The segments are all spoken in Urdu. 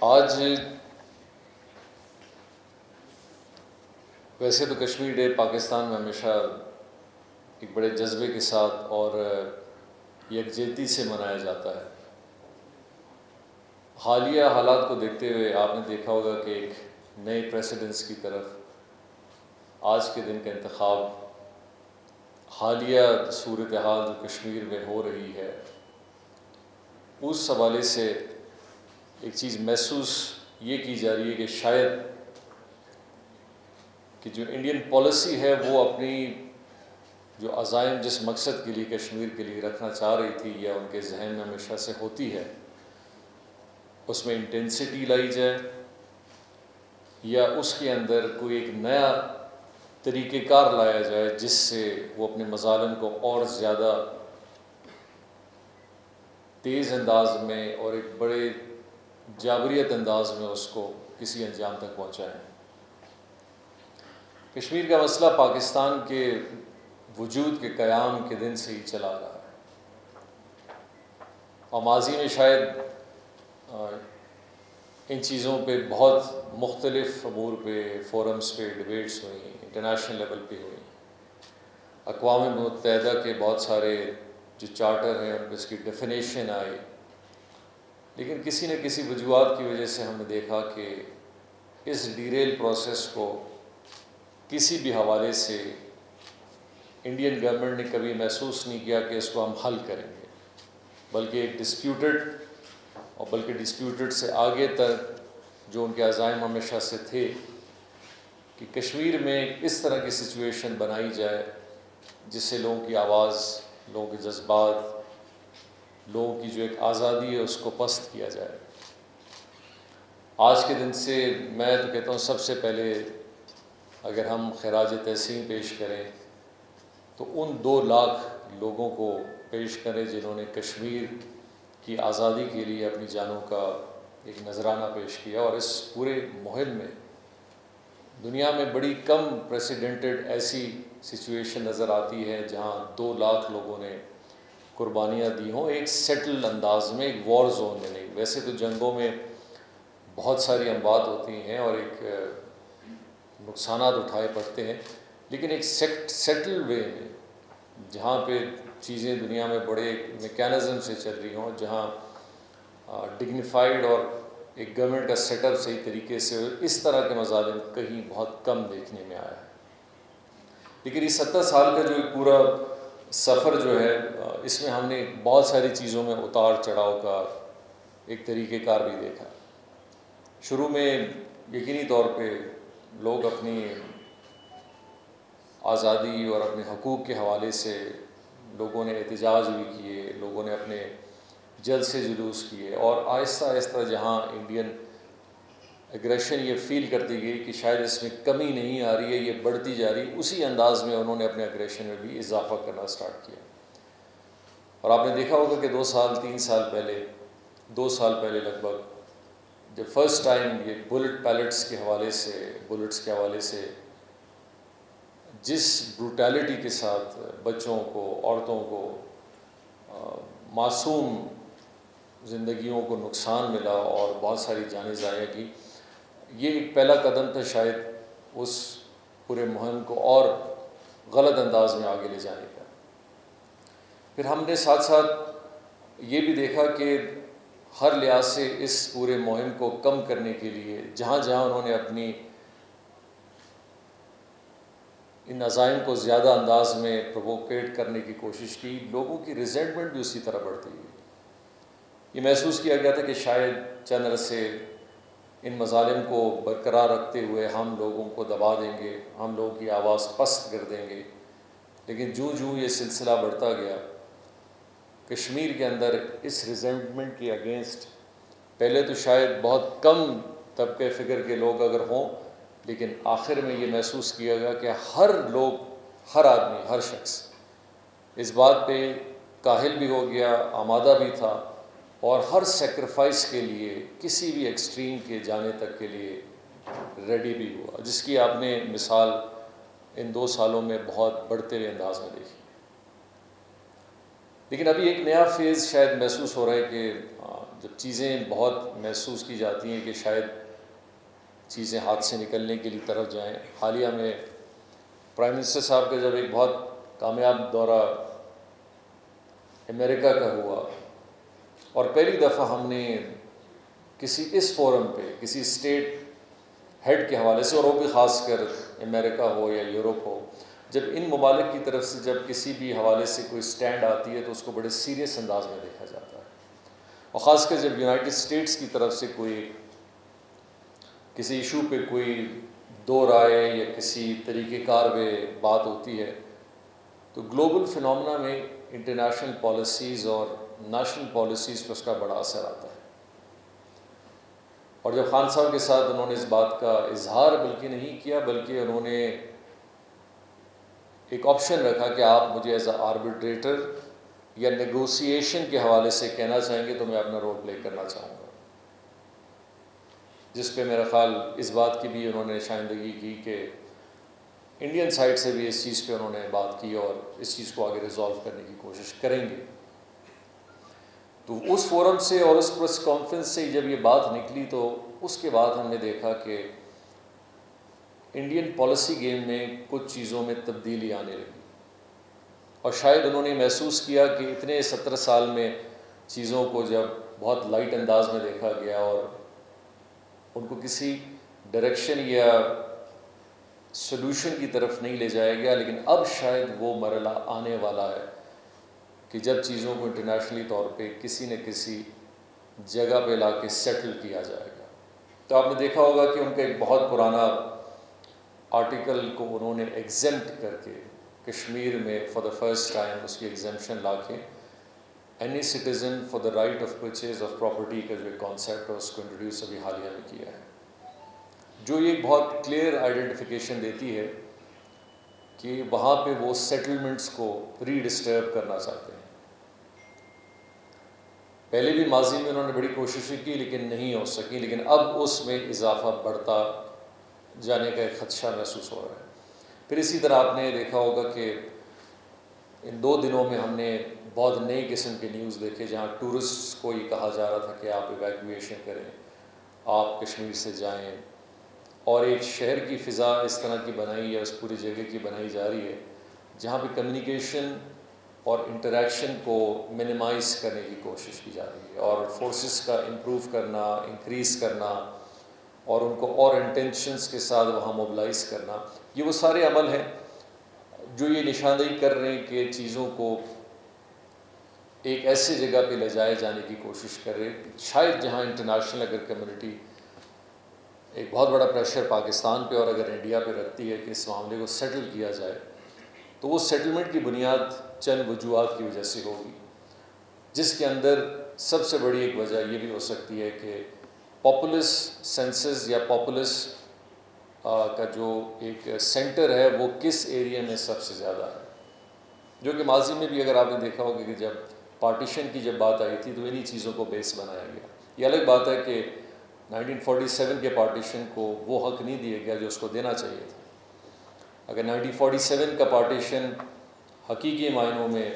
آج ویسے تو کشمیر ڈے، پاکستان میں ہمیشہ ایک بڑے جذبے کے ساتھ اور یکجہتی سے منایا جاتا ہے۔ حالیہ حالات کو دیکھتے ہوئے آپ نے دیکھا ہوگا کہ ایک نئے پریسیڈنس کی طرف آج کے دن کا انتخاب حالیہ صورتحال جو کشمیر میں ہو رہی ہے، اس حوالے سے ایک چیز محسوس یہ کی جا رہی ہے کہ شاید کہ جو انڈین پالیسی ہے وہ اپنی جو عزائم جس مقصد کے لیے کشمیر کے لیے رکھنا چاہ رہی تھی یا ان کے ذہن میں ہمیشہ سے ہوتی ہے، اس میں انٹینسٹی لائی جائے یا اس کے اندر کوئی ایک نیا طریقہ کار لایا جائے جس سے وہ اپنے مظالم کو اور زیادہ تیز انداز میں اور ایک بڑے جابریت انداز میں اس کو کسی انجام تک پہنچائیں کشمیر کا مسئلہ پاکستان کے وجود کے قیام کے دن سے ہی چلا رہا ہے۔ اور ماضی میں شاید ان چیزوں پہ بہت مختلف امور پہ، فورمز پہ ڈبیٹس ہوئیں، انٹرنیشنل لیول پہ ہوئیں۔ اقوام متحدہ کے بہت سارے جو چارٹر ہیں اس کی ڈیفینیشن آئی۔ لیکن کسی نہ کسی وجوہات کی وجہ سے ہم نے دیکھا کہ اس ڈیریل پروسیس کو کسی بھی حوالے سے انڈین گورنمنٹ نے کبھی محسوس نہیں کیا کہ اس کو ہم حل کریں گے۔ بلکہ ایک ڈسپیوٹڈ اور بلکہ ڈسپیوٹڈ سے آگے تک جو ان کے عزائم ہمیشہ سے تھے کہ کشمیر میں اس طرح کی سچویشن بنائی جائے جس سے لوگوں کی آواز، لوگوں کے جذبات لوگوں کی جو ایک آزادی ہے، اس کو پست کیا جائے۔ آج کے دن سے میں تو کہتا ہوں، سب سے پہلے اگر ہم خراج تحسین پیش کریں، تو ان دو لاکھ لوگوں کو پیش کریں جنہوں نے کشمیر کی آزادی کے لیے اپنی جانوں کا ایک نذرانہ پیش کیا۔ اور اس پورے مہم میں دنیا میں بڑی کم پریسیڈنٹڈ ایسی سچویشن نظر آتی ہے، جہاں دو لاکھ لوگوں نے قربانیاں دی ہوں، ایک سیٹل انداز میں، ایک وار زون میں نہیں۔ ویسے تو جنگوں میں بہت ساری اموات ہوتی ہیں اور ایک نقصانات اٹھائے پڑتے ہیں۔ لیکن ایک سیٹل وے میں، جہاں پہ چیزیں دنیا میں بڑے میکینزم سے چل رہی ہوں، جہاں ڈگنیفائڈ اور ایک گورنمنٹ کا سیٹ اپ صحیح طریقے سے اس طرح کے مظالم کہیں بہت کم دیکھنے میں آیا ہے۔ لیکن اس ستر سال کا جو ایک پورا سفر جو ہے، اس میں ہم نے بہت ساری چیزوں میں اتار چڑھاؤ کا ایک طریقہ کار بھی دیکھا۔ شروع میں یقینی طور پہ لوگ اپنی آزادی اور اپنے حقوق کے حوالے سے لوگوں نے احتجاج بھی کیے، لوگوں نے اپنے جلد سے جلوس کیے اور آہستہ آہستہ جہاں انڈین اگریشن یہ فیل کرتی گئی کہ شاید اس میں کمی نہیں آ رہی ہے، یہ بڑھتی جا رہی اسی انداز میں انہوں نے اپنے اگریشن میں بھی اضافہ کرنا سٹارٹ کیا۔ اور آپ نے دیکھا ہوگا کہ دو سال، تین سال پہلے، دو سال پہلے لگ بھگ جب فرسٹ ٹائم یہ بلٹ پیلٹس کے حوالے سے بلٹس کے حوالے سے جس بروٹیلٹی کے ساتھ بچوں کو، عورتوں کو معصوم زندگیوں کو نقصان ملا اور بہت ساری جانیں ضائع کی یہ ایک پہلا قدم تھا شاید اس پورے مہم کو اور غلط انداز میں آگے لے جانے کا۔ پھر ہم نے ساتھ ساتھ یہ بھی دیکھا کہ ہر لحاظ سے اس پورے مہم کو کم کرنے کے لیے جہاں جہاں انہوں نے اپنی ان عزائم کو زیادہ انداز میں پرووکیٹ کرنے کی کوشش کی، لوگوں کی ریزنٹمنٹ بھی اسی طرح بڑھتی گئی۔ یہ محسوس کیا گیا تھا کہ شاید چند عرصے ان مظالم کو برقرار رکھتے ہوئے ہم لوگوں کو دبا دیں گے، ہم لوگوں کی آواز پست کر دیں گے۔ لیکن جو جو یہ سلسلہ بڑھتا گیا، کشمیر کے اندر اس ریزنٹمنٹ کے اگینسٹ پہلے تو شاید بہت کم طبقے فکر کے لوگ اگر ہوں، لیکن آخر میں یہ محسوس کیا گیا کہ ہر لوگ، ہر آدمی، ہر شخص، اس بات پہ کاہل بھی ہو گیا، آمادہ بھی تھا۔ اور ہر سیکریفائس کے لیے، کسی بھی ایکسٹریم کے جانے تک کے لیے ریڈی بھی ہوا۔ جس کی آپ نے مثال ان دو سالوں میں بہت بڑھتے ہوئے انداز میں دیکھی۔ لیکن ابھی ایک نیا فیز شاید محسوس ہو رہا ہے کہ جب چیزیں بہت محسوس کی جاتی ہیں کہ شاید چیزیں ہاتھ سے نکلنے کے لیے طرف جائیں۔ حالیہ میں پرائم منسٹر صاحب کا جب ایک بہت کامیاب دورہ امریکہ کا ہوا اور پہلی دفعہ ہم نے کسی اس فورم پہ، کسی اسٹیٹ ہیڈ کے حوالے سے، اور وہ بھی خاص کر امریکہ ہو یا یورپ ہو، جب ان ممالک کی طرف سے جب کسی بھی حوالے سے کوئی سٹینڈ آتی ہے تو اس کو بڑے سیریس انداز میں دیکھا جاتا ہے۔ اور خاص کر جب یونائٹڈ اسٹیٹس کی طرف سے کوئی، کسی ایشو پہ کوئی دو رائے یا کسی طریقہ کار میں بات ہوتی ہے، تو گلوبل فنومنا میں انٹرنیشنل پالیسیز اور نیشنل پالیسیز پہ اس کا بڑا اثر آتا ہے۔ اور جب خان صاحب کے ساتھ انہوں نے اس بات کا اظہار بلکہ نہیں کیا، بلکہ انہوں نے ایک آپشن رکھا کہ آپ مجھے ایز اے آربیٹریٹر یا نیگوسیشن کے حوالے سے کہنا چاہیں گے تو میں اپنا رول پلے کرنا چاہوں گا۔ جس پہ میرا خیال اس بات کی بھی انہوں نے شائندگی کی کہ انڈین سائڈ سے بھی اس چیز پہ انہوں نے بات کی اور اس چیز کو آگے ریزالو کرنے کی کوشش کریں گے۔ تو اس فورم سے اور اس پریس کانفرنس سے جب یہ بات نکلی تو اس کے بعد ہم نے دیکھا کہ انڈین پالیسی گیم میں کچھ چیزوں میں تبدیلی آنے لگی۔ اور شاید انہوں نے محسوس کیا کہ اتنے سترہ سال میں چیزوں کو جب بہت لائٹ انداز میں دیکھا گیا اور ان کو کسی ڈائریکشن یا سلوشن کی طرف نہیں لے جایا گیا، لیکن اب شاید وہ مرحلہ آنے والا ہے۔ کہ جب چیزوں کو انٹرنیشنلی طور پہ کسی نہ کسی جگہ پہ لا کے سیٹل کیا جائے گا۔ تو آپ نے دیکھا ہوگا کہ ان کا ایک بہت پرانا آرٹیکل کو انہوں نے ایگزمٹ کر کے کشمیر میں فار دا فرسٹ ٹائم اس کی ایگزمشن لا کے any citizen for the right of purchase of property کا جو ایک کانسیپٹ ہے اس کو انٹروڈیوس ابھی حالیہ میں کیا ہے۔ جو یہ بہت کلیئر آئیڈینٹیفیکیشن دیتی ہے کہ وہاں پہ وہ سیٹلمنٹس کو ری ڈسٹرب کرنا چاہتے ہیں۔ پہلے بھی ماضی میں انہوں نے بڑی کوششیں کی لیکن نہیں ہو سکی، لیکن اب اس میں اضافہ بڑھتا جانے کا ایک خدشہ محسوس ہو رہا ہے۔ پھر اسی طرح آپ نے دیکھا ہوگا کہ ان دو دنوں میں ہم نے بہت نئی قسم کے نیوز دیکھے جہاں ٹورسٹ کو یہ کہا جا رہا تھا کہ آپ ایویکویشن کریں، آپ کشمیر سے جائیں۔ اور ایک شہر کی فضا اس طرح کی بنائی ہے، اس پوری جگہ کی بنائی جا رہی ہے، جہاں پہ کمیونیکیشن اور انٹریکشن کو منیمائز کرنے کی کوشش کی جا رہی ہے اور فورسز کا امپروو کرنا انکریز کرنا اور ان کو اور انٹینشنس کے ساتھ وہاں موبلائز کرنا، یہ وہ سارے عمل ہیں جو یہ نشاندہی کر رہے ہیں کہ چیزوں کو ایک ایسی جگہ پہ لے جائے جانے کی کوشش کر رہے شاید جہاں انٹرنیشنل اگر کمیونٹی ایک بہت بڑا پریشر پاکستان پہ اور اگر انڈیا پہ رکھتی ہے کہ اس معاملے کو سیٹل کیا جائے، تو وہ سیٹلمنٹ کی بنیاد چند وجوہات کی وجہ سے ہوگی۔ جس کے اندر سب سے بڑی ایک وجہ یہ بھی ہو سکتی ہے کہ پاپولس سینسز یا پاپولس کا جو ایک سینٹر ہے، وہ کس ایریا میں سب سے زیادہ ہے؟ جو کہ ماضی میں بھی اگر آپ نے دیکھا ہوگا کہ جب پارٹیشن کی جب بات آئی تھی، تو انہی چیزوں کو بیس بنایا گیا۔ یہ الگ بات ہے کہ نائنٹین فورٹی سیون کے پارٹیشن کو وہ حق نہیں دیا گیا جو اس کو دینا چاہیے تھا۔ اگر نائنٹین فورٹی سیون کا پارٹیشن حقیقی معنوں میں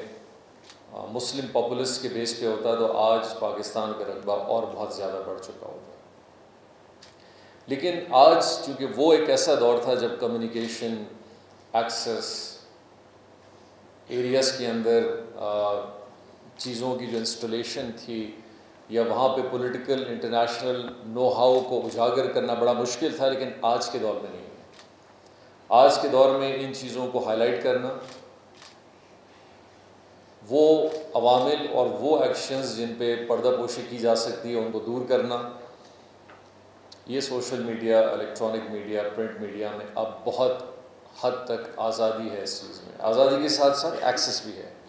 مسلم پاپولس کے بیس پہ ہوتا تو آج پاکستان کا رقبہ اور بہت زیادہ بڑھ چکا ہوتا۔ لیکن آج چونکہ وہ ایک ایسا دور تھا جب کمیونیکیشن ایکسس ایریاز کے اندر چیزوں کی جو انسٹالیشن تھی یا وہاں پہ پولیٹیکل انٹرنیشنل نو ہاؤ کو اجاگر کرنا بڑا مشکل تھا، لیکن آج کے دور میں نہیں ہے۔ آج کے دور میں ان چیزوں کو ہائی لائٹ کرنا، وہ عوامل اور وہ ایکشنز جن پہ پردہ پوشی کی جا سکتی ہے، ان کو دور کرنا۔ یہ social media electronic media print media میں اب بہت حد تک آزادی ہے اس چیز میں۔ آزادی کے ساتھ ساتھ ایکسس بھی ہے۔